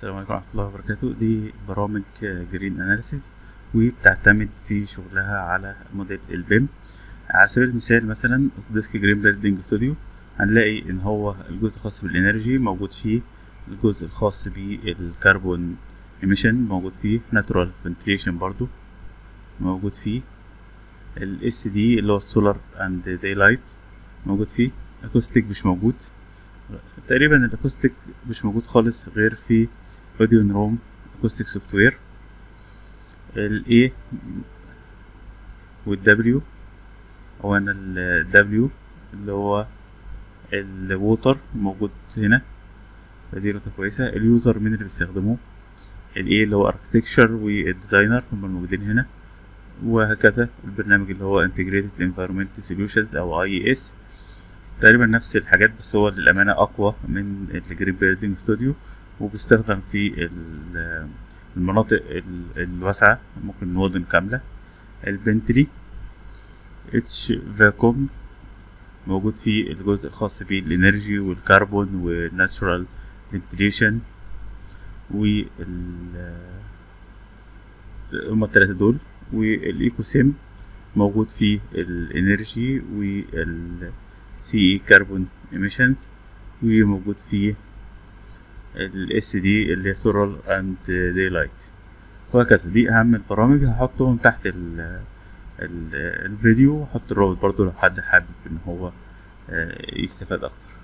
السلام عليكم ورحمة الله وبركاته. دي برامج green analysis وبتعتمد في شغلها على model ال BIM. على سبيل المثال مثلا ديسك Green Building Studio هنلاقي إن هو الجزء الخاص بال energy موجود فيه الجزء الخاص بال carbon emission موجود فيه natural ventilation برضو موجود فيه ال SD اللي هو ال solar and daylight موجود فيه acoustic مش موجود. تقريبا ال acoustic مش موجود خالص غير في Odeon room acoustic software ال E وال W هو أنا ال W اللي هو ال water موجود هنا. فدي نقطة كويسة. ال user مين اللي بيستخدموه؟ ال A اللي هو architecture وال designer هم الموجودين هنا. وهكذا البرنامج اللي هو Integrated Environment Solutions أو IES تقريبا نفس الحاجات بس هو للأمانة أقوى من ال Green Building Studio وبيستخدم في المناطق الواسعة ممكن مدن كاملة. ال Bentley Hevacomp موجود فيه الجزء الخاص بال energy وال carbon وال natural ventilation. وال هما التلاتة دول. وال AECOsim موجود فيه ال energy وال C carbon emissions. وموجود فيه ال SD اللي هي solar and daylight وهكذا. دي أهم البرامج. هحطهم تحت ال ال الفيديو. وهحط الرابط برضو لو حد حابب إن هو يستفاد أكتر.